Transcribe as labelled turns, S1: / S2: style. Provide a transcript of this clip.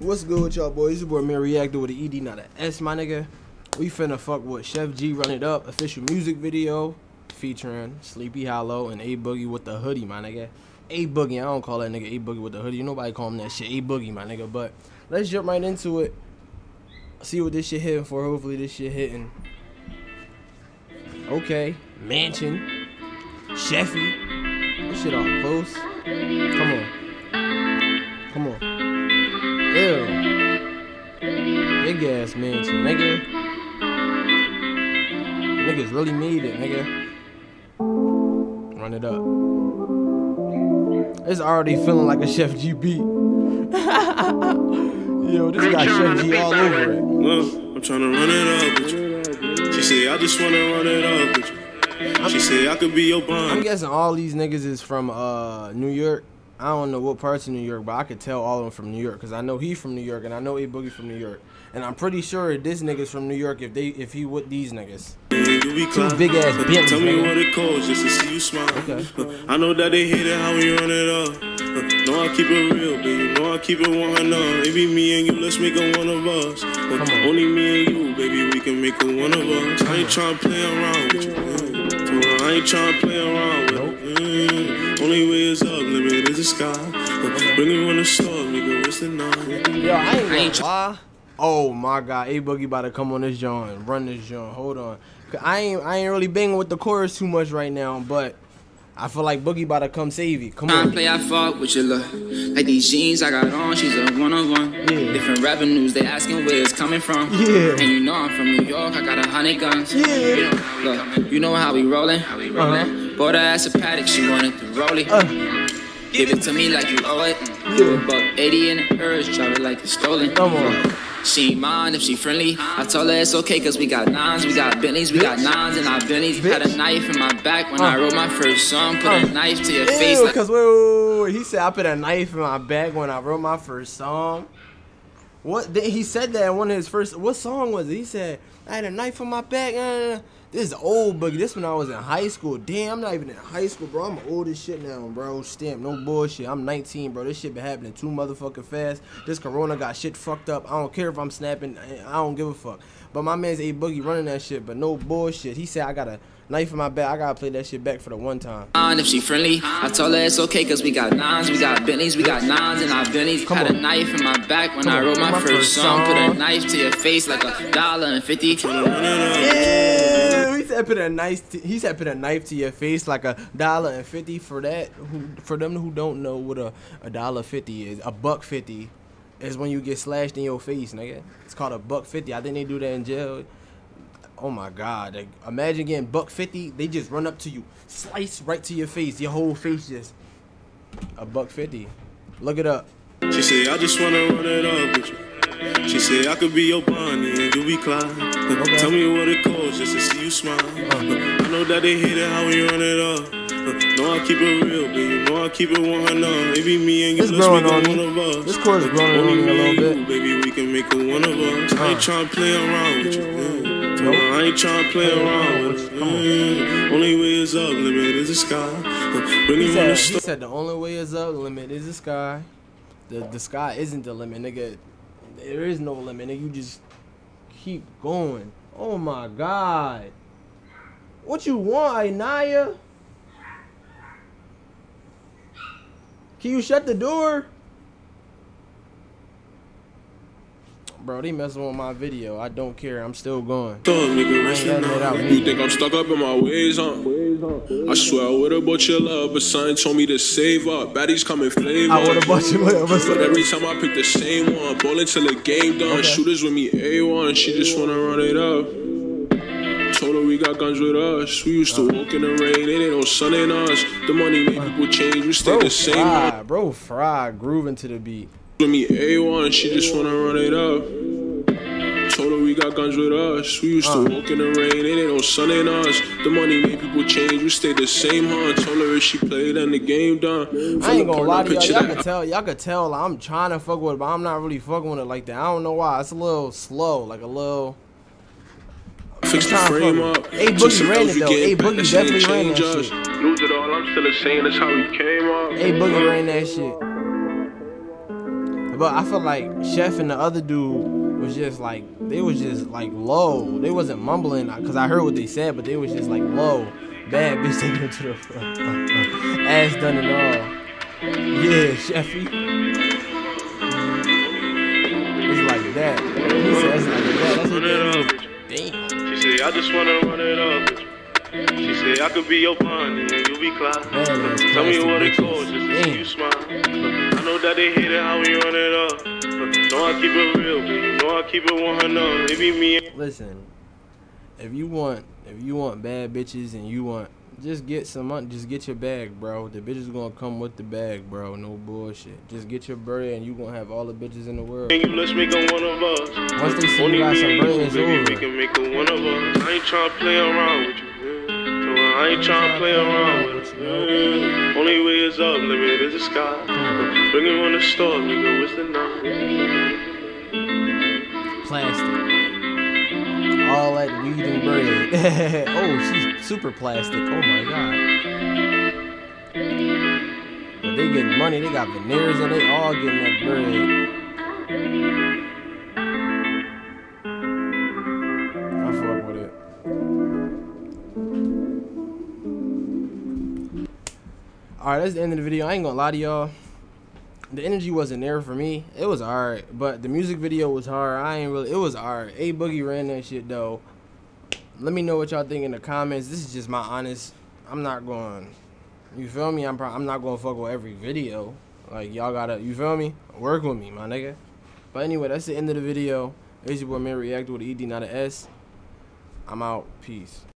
S1: What's good with y'all boys? It's your boy Man Reactor with the ED, not an S, my nigga. We finna fuck with Sheff G Run It Up official music video featuring Sleepy Hallow and A Boogie with the hoodie, my nigga. A Boogie, I don't call that nigga A Boogie with the hoodie. Nobody call him that shit. A Boogie, my nigga. But let's jump right into it. See what this shit hitting for. Hopefully this shit hitting. Okay, Mansion, Sheffy. This shit all close. Come on. Come on. Big ass mansion, nigga. Niggas really need it, nigga. Run it up. It's already feeling like a Sheff G beat. Yo, this got Sheff G all over it.
S2: Look, I'm trying to run it up with you. She said, I just want to run it up with you. She said, I could be your bond.
S1: I'm guessing all these niggas is from uh New York. I don't know what parts of New York, but I could tell all of them from New York because I know he from New York and I know A Boogie from New York, and I'm pretty sure this nigga's from New York if they if he with these niggas. Two big ass Bentleys,
S2: Tell me
S1: nigga.
S2: what it costs just to see you smile.
S1: Okay.
S2: I know that they hate it how we run it up. Know I keep it real, baby. Know I keep it 100. It be me and you, let's make it one of us.
S1: on.
S2: Only me and you, baby, we can make it one of us. I ain't trying to play around with you. yeah. I ain't trying to play around with
S1: Nope.
S2: you. yeah. Only way is up, limit is the sky. Bring it when the storm, nigga, what's the nine?
S1: Yo, I ain't gonna lie. Oh my god, A Boogie about to come on this joint, run this joint. Hold on, I ain't I ain't really banging with the chorus too much right now, but I feel like Boogie about to come save you. Come
S3: I
S1: on.
S3: play, I fuck with your look. Like these jeans I got on, she's a one on one.
S1: Yeah.
S3: Different revenues, they asking where it's coming from.
S1: Yeah.
S3: And you know I'm from New York, I got a hundred guns.
S1: Yeah.
S3: You know, look, you know how we rollin'? How we
S1: Uh-huh.
S3: Bought her ass a Patek, she wanted to roll it.
S1: Uh.
S3: Give it to me like you owe it.
S1: Yeah.
S3: Buck 80 in the purse, drop it like it's stolen.
S1: Come on.
S3: She ain't mind if she friendly. I told her it's okay cause we got nines, we got Bentleys, we got nines and our Bentleys. Had a knife in my back when I
S1: Uh.
S3: wrote my first song. Put
S1: Uh.
S3: a knife to your face
S1: Ew,
S3: like
S1: cause wait, wait, wait, he said I put a knife in my back when I wrote my first song. What he said that in one of his first. What song was it? He said I had a knife in my back. uh, this is old boogie. This when I was in high school. Damn, I'm not even in high school, bro. I'm old as shit now, bro. Stamp, no bullshit. I'm 19, bro. This shit been happening too motherfucking fast. This Corona got shit fucked up. I don't care if I'm snapping. I don't give a fuck. But my man's a boogie running that shit, but no bullshit. He said I got a knife in my back. I gotta play that shit back for the one time.
S3: if she friendly. I told her it's okay cause we got nines, we got Bentleys, we got nines and our Bentleys.
S1: Come
S3: Had
S1: on.
S3: a knife in my back when
S1: Come
S3: I wrote my,
S1: My
S3: first, song. Put a knife to your face like a dollar and fifty.
S1: Yeah, put a nice. He said put a knife to your face like a dollar and fifty for that. Who for them who don't know what a a dollar fifty is, a buck fifty is when you get slashed in your face, nigga. It's called a buck fifty. I think they do that in jail. Oh my god! Like, imagine getting buck fifty. They just run up to you, slice right to your face. Your whole face just a buck fifty. Look it up.
S2: She said, I just wanna run it up with you. She said, I could be your Bonnie and you be Clyde.
S1: Okay.
S2: Tell me what it costs just to see you smile. I know that they hate it how we run it up. Know I keep it real, baby. Know I keep it 100. It be me and you,
S1: It's
S2: let's
S1: growing
S2: make
S1: on
S2: it
S1: me.
S2: one of us.
S1: This chord's growing on me a little bit.
S2: you, baby, we can make it one of us. I ain't
S1: Uh.
S2: trying to play around with you. yeah.
S1: Nope.
S2: I ain't trying to play around with you. Yeah. Only way is up, limit is the sky.
S1: He said,
S2: the
S1: he said the only way is up, limit is the sky. The the sky isn't the limit, nigga. There is no limit, nigga. You just keep going. Oh my god. What you want, Inaya? Can you shut the door? Bro, they messing with my video. I don't care. I'm still going.
S2: Thug, nigga,
S1: I
S2: what's
S1: ain't
S2: the
S1: letting it out.
S2: nine?
S4: You think I'm stuck up in my ways, huh? I swear I would've bought your love, but something told me to save up. Baddies come in flavor.
S1: I would have bought you love.
S4: But every time I pick the same one, ballin' till the game done.
S1: Okay.
S4: Shooters with me A1, she just wanna run it up. Told her we got guns with us. We used to walk in the rain, it ain't no sun in us. The money made people change, we stay
S1: Bro,
S4: the same. huh?
S1: fry, bro, fry, grooving to the beat.
S4: With me A1, she just wanna run it up. Told her we got guns with us. We used to walk in the rain, it ain't no sun in us. The money made people change, we stayed the same, huh? Told her if she played and the game done.
S1: I ain't gonna lie to y'all. Y'all can tell. Y'all can tell. Like, I'm trying to fuck with it, but I'm not really fucking with it like that. I don't know why. It's a little slow, like a little.
S4: Fix the frame up.
S1: A Boogie ran it, though. A Boogie
S4: that shit ain't
S1: definitely ran that shit.
S4: Lose it all, I'm still the same, that's how we came up.
S1: A Boogie ran that shit. But I feel like Sheff and the other dude was just like they was just like low. They wasn't mumbling because I heard what they said, but they was just like low. Bad bitch taking him to the front. Ass done and all. Yeah, Sheffy. It's like that. He it's like that. That's what
S2: it up.
S1: Damn.
S2: She said, I just wanna run it up. She said, I could be your Bonnie and you be.
S1: Badass
S2: Tell me what it costs just you smile. Know that they hate it how we run it up. Know I keep it real, but you know I keep it 100. It be me
S1: Listen, if you want if you want bad bitches and you want just get some money, just get your bag, bro. The bitches gonna come with the bag, bro. No bullshit. Just get your bread and you gonna have all the bitches in the world.
S2: and you, let's make them one of us.
S1: Once they see you got some bread, it's
S2: baby,
S1: over.
S2: we can make them one of us. I ain't tryna play around with you. I ain't tryna play around with you. yeah. Only way is up, limit is the sky. Bring it on the store, nigga, what's the number?
S1: Plastic. All that weed and bread. oh, she's super plastic. Oh my god. But they getting money. They got veneers and they all getting that bread. Alright, that's the end of the video. I ain't gonna lie to y'all. The energy wasn't there for me. It was alright, but the music video was hard. I ain't really. It was alright. A Boogie ran that shit though. Let me know what y'all think in the comments. This is just my honest. I'm not going. You feel me? I'm. I'm not gonna fuck with every video. Like y'all gotta. You feel me? Work with me, my nigga. But anyway, that's the end of the video. It's your boy man react with an ED, not an S. I'm out. Peace.